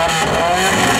Oh, yeah.